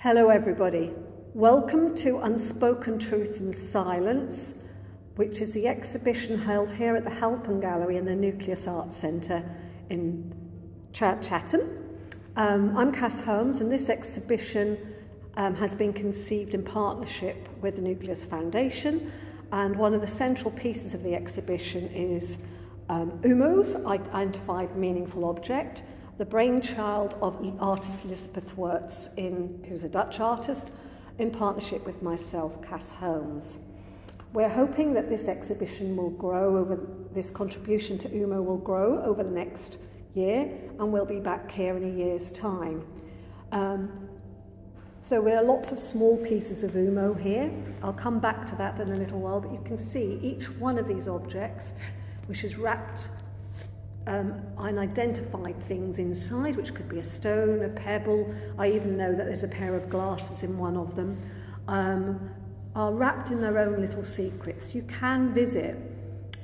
Hello, everybody. Welcome to Unspoken Truth and Silence, which is the exhibition held here at the Halpern Gallery in the Nucleus Arts Centre in Ch Chatham. Um, I'm Cas Holmes, and this exhibition um, has been conceived in partnership with the Nucleus Foundation. And one of the central pieces of the exhibition is um, UMO's Identified Meaningful Object, the brainchild of artist Elizabeth Wertz, in, who's a Dutch artist, in partnership with myself, Cas Holmes. We're hoping that this exhibition will grow over, this contribution to UMO will grow over the next year, and we'll be back here in a year's time. Um, so there are lots of small pieces of UMO here. I'll come back to that in a little while, but you can see each one of these objects, which is wrapped um, unidentified things inside, which could be a stone, a pebble. I even know that there's a pair of glasses in one of them, um, are wrapped in their own little secrets. You can visit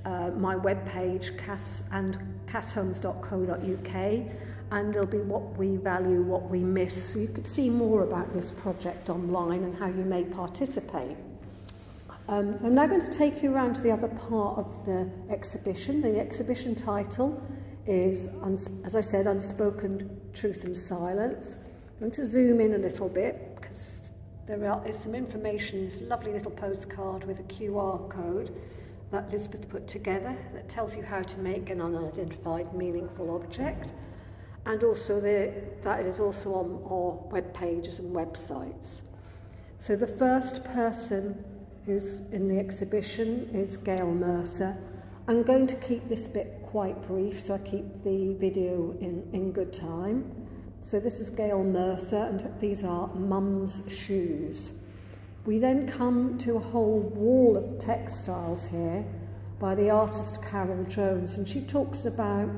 uh, my webpage, cass and casholmes.co.uk, and it'll be what we value, what we miss. So you could see more about this project online and how you may participate. Um, so I'm now going to take you around to the other part of the exhibition. The exhibition title is, as I said, Unspoken Truth and Silence. I'm going to zoom in a little bit because there are, is some information, this lovely little postcard with a QR code that Elizabeth put together that tells you how to make an unidentified meaningful object. And also the, that is also on our web pages and websites. So the first person who's in the exhibition is Gail Mercer. I'm going to keep this bit quite brief, so I keep the video in, in good time. So this is Gail Mercer, and these are Mum's shoes. We then come to a whole wall of textiles here by the artist Carol Jones, and she talks about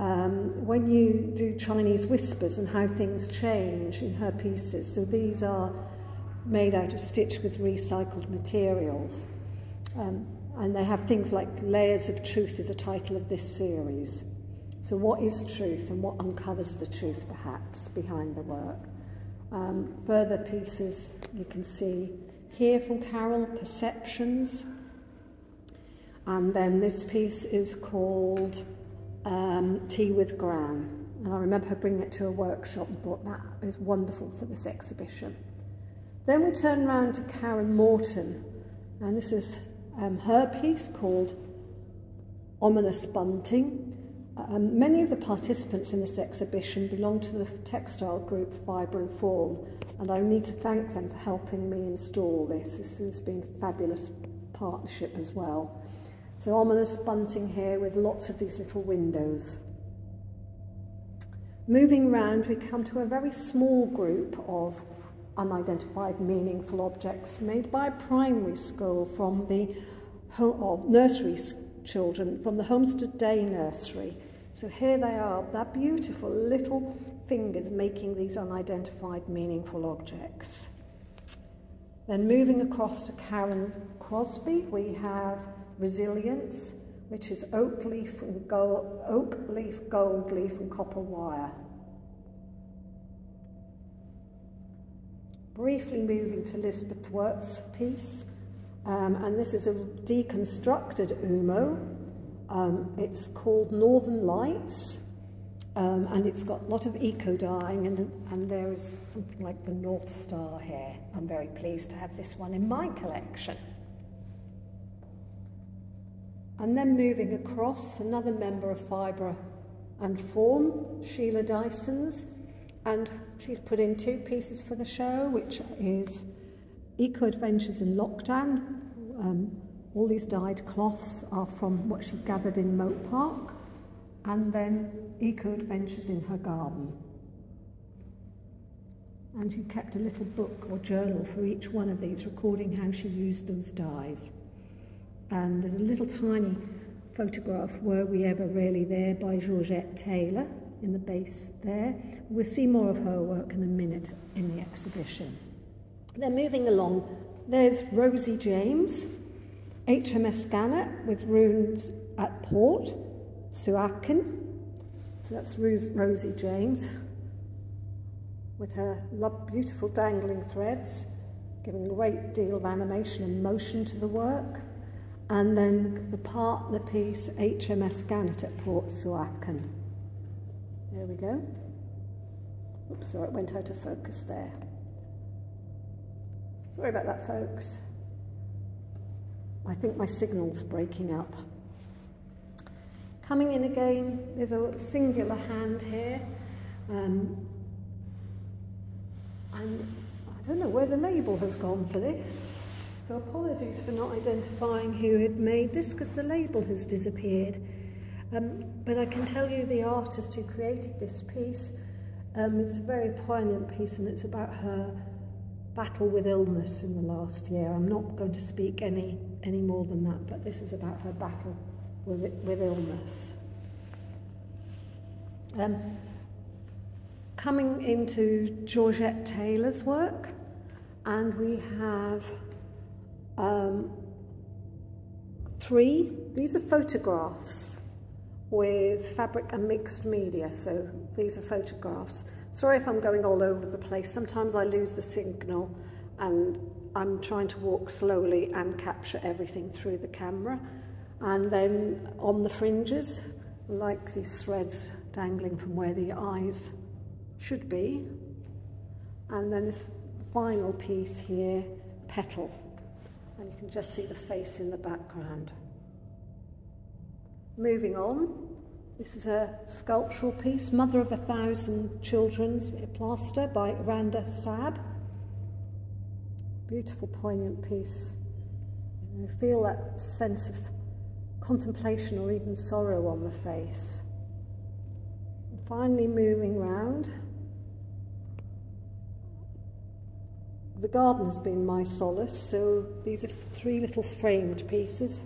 um, when you do Chinese whispers and how things change in her pieces. So these are made out of stitch with recycled materials. Um, and they have things like Layers of Truth is the title of this series. So what is truth and what uncovers the truth perhaps behind the work? Um, further pieces you can see here from Carol, Perceptions. And then this piece is called um, Tea with Gran. And I remember her bringing it to a workshop and thought that is wonderful for this exhibition. Then we turn around to Karen Morton, and this is um, her piece called Ominous Bunting. Um, many of the participants in this exhibition belong to the textile group Fibre and Form, and I need to thank them for helping me install this. This has been fabulous partnership as well. So ominous bunting here with lots of these little windows. Moving round, we come to a very small group of unidentified meaningful objects made by primary school from the or nursery children from the Homestead Day Nursery. So here they are, they're beautiful little fingers making these unidentified meaningful objects. Then moving across to Karen Crosby, we have Resilience, which is oak leaf and gold, oak leaf, gold leaf and copper wire. Briefly moving to Lisbeth Wertz's piece, um, and this is a deconstructed UMO. Um, it's called Northern Lights, um, and it's got a lot of eco dyeing, and, and there is something like the North Star here. I'm very pleased to have this one in my collection. And then moving across, another member of Fibre and Form, Sheila Dysons, and she's put in two pieces for the show, which is Eco Adventures in Lockdown. Um, all these dyed cloths are from what she gathered in Mote Park, and then Eco Adventures in her garden. And she kept a little book or journal for each one of these, recording how she used those dyes. And there's a little tiny photograph, Were We Ever Really There, by Georgette Taylor, in the base there. We'll see more of her work in a minute in the exhibition. Then moving along, there's Rosie James, HMS Gannet with runes at port, Suakin. So that's Rosie James. with her beautiful dangling threads, giving a great deal of animation and motion to the work. And then the partner piece, HMS Gannet at Port Suakin. There we go. Oops, sorry, it went out of focus there. Sorry about that, folks. I think my signal's breaking up. Coming in again, there's a singular hand here. Um, and I don't know where the label has gone for this. So apologies for not identifying who had made this because the label has disappeared. Um, but I can tell you the artist who created this piece, um, it's a very poignant piece and it's about her battle with illness in the last year. I'm not going to speak any, any more than that, but this is about her battle with, it, with illness. Um, coming into Georgette Taylor's work, and we have um, three, these are photographs with fabric and mixed media, so these are photographs. Sorry if I'm going all over the place, sometimes I lose the signal and I'm trying to walk slowly and capture everything through the camera. And then on the fringes, like these threads dangling from where the eyes should be. And then this final piece here, petal. And you can just see the face in the background. Moving on, this is a sculptural piece, Mother of a Thousand Children's Plaster by Randa Sab. Beautiful, poignant piece. You feel that sense of contemplation or even sorrow on the face. And finally moving round, the garden has been my solace, so these are three little framed pieces.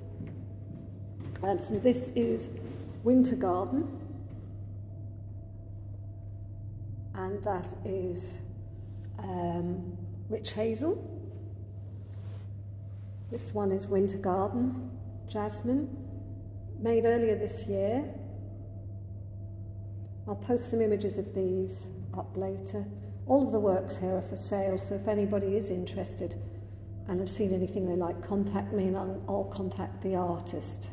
And so this is Winter Garden, and that is um, Witch Hazel. This one is Winter Garden, Jasmine, made earlier this year. I'll post some images of these up later. All of the works here are for sale, so if anybody is interested and have seen anything they like, contact me and I'll, I'll contact the artist.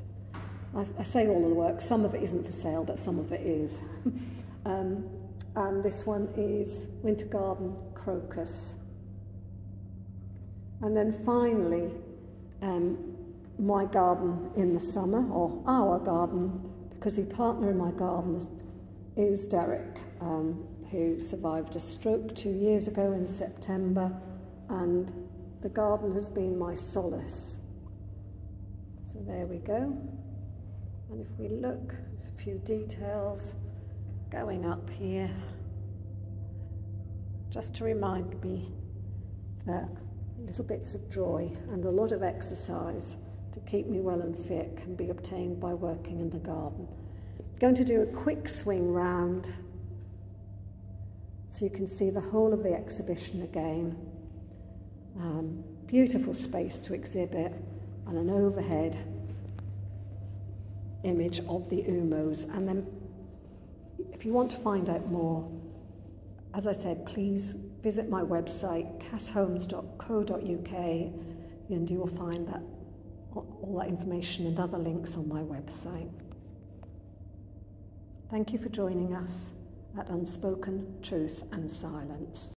I, I, say all of the work, some of it isn't for sale, but some of it is. um, and this one is Winter Garden Crocus. And then finally, um, my garden in the summer, or our garden, because the partner in my garden is Derek. Um, who survived a stroke two years ago in September, and the garden has been my solace. So there we go. And if we look, there's a few details going up here, just to remind me that little bits of joy and a lot of exercise to keep me well and fit can be obtained by working in the garden. I'm Going to do a quick swing round so you can see the whole of the exhibition again. Um, beautiful space to exhibit and an overhead image of the UMOs. And then if you want to find out more, as I said, please visit my website, casholmes.co.uk, and you will find that all that information and other links on my website. Thank you for joining us at Unspoken Truth and Silence.